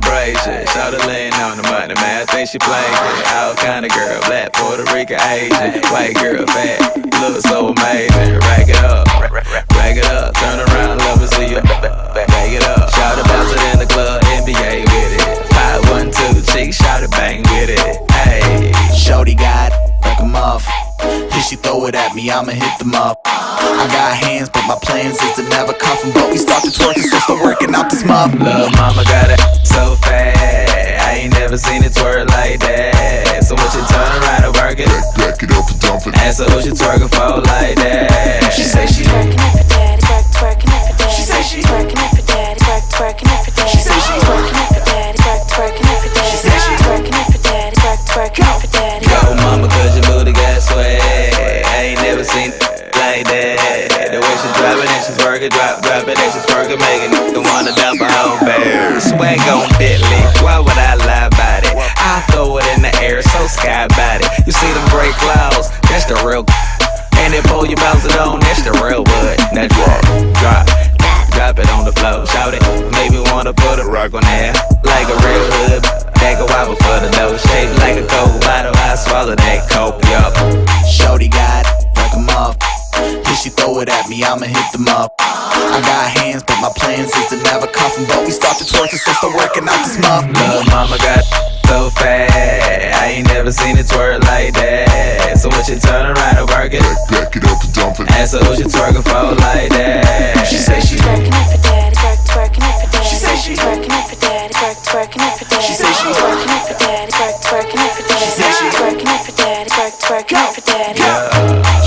celebration. Shout it laying on the money, man. I think she playing it. All kind of girl, black, Puerto Rican, Asian, white girl, fat, look so amazing. Rack it up, rack it up, turn around, love to see you. Back it up, shout it, bounce it in the club, NBA with it. Five, one, two, chick, shout it, bang with it. Hey, Shorty got like a muff. Then she throw it at me, I'ma hit them up. I got hands, but my plans is to never cuff 'em. But we start to twerking, so start working out this muff. Lil' mama got it it and dump it. and so she twerking for like that. She say she's twerking it for daddy, twerk, twerking it for daddy. She say she's twerking it for daddy, twerk, twerking it for daddy. She say she's twerking it for daddy, twerk, twerking it for daddy. She say she's twerking it for daddy, twerk, twerking it for daddy. Yo, mama, cause your booty got swag. I ain't never seen it like that. The way she drop it and she's working, drop, drop it and she's working, making it wanna dump a whole bag. Swag on Bentley, why would I And then pull your bounce it on, that's the real wood. Now drop, drop, drop it on the floor. Shout it, maybe wanna put a rock on there. Like a real hood, take a wobble for the nose. Shaped like a coke bottle, I swallow that coke, yup. Shorty got like a muff. Then she throw it at me, I'ma hit them up. I got hands, but my plans is to never cuff 'em. But we start to twerking, so start working out this muff. Lil' mama got never seen it twerk like that. So when she turn around and work it, Back it up and dump it. and so she twerking for like that. She say she's twerking it for daddy, twerk, twerking it for daddy. She say she's twerking it for daddy, twerk, twerking it for daddy. She say she's twerking it for daddy, twerk, twerking it for daddy. She say she's twerking it for daddy, twerk, twerking it for daddy.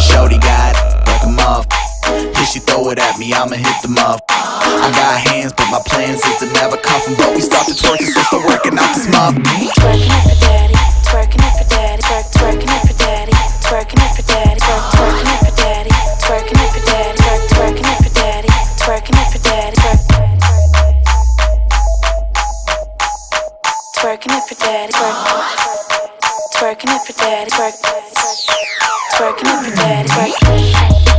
Shorty got like a muff. Then she throw it at me, I'ma hit them up. I got hands, but my plans is to never cuff 'em. But we start to twerking, so start working out this muff. Twerking it for Twerking it for daddy, twerk. Twerking it for daddy, twerk. Twerking it for daddy.